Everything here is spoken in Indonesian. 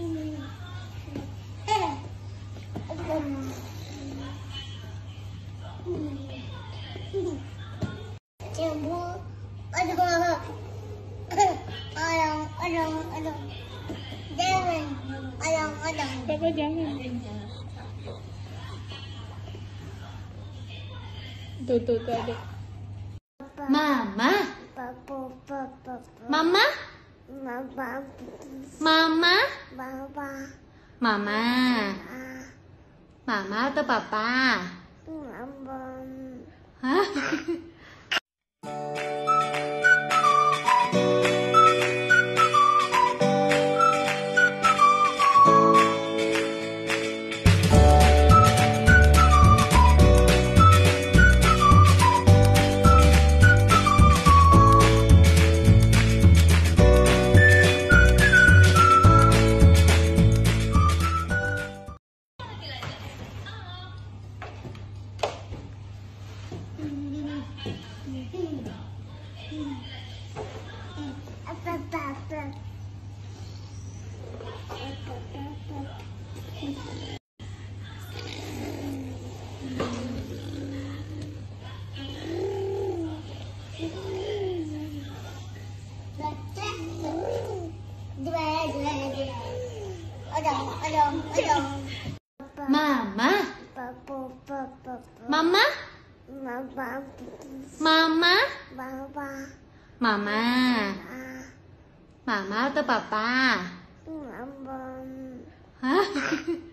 Cebu, aduh, orang, orang, orang, jangan. Papa Mama. Mama. 妈妈。妈妈。爸爸。妈妈。妈妈的爸爸。妈妈。啊。Dua, dua, dua. Odong, odong, odong. 爸爸妈妈。爸爸妈妈。妈妈的爸爸。妈妈。啊。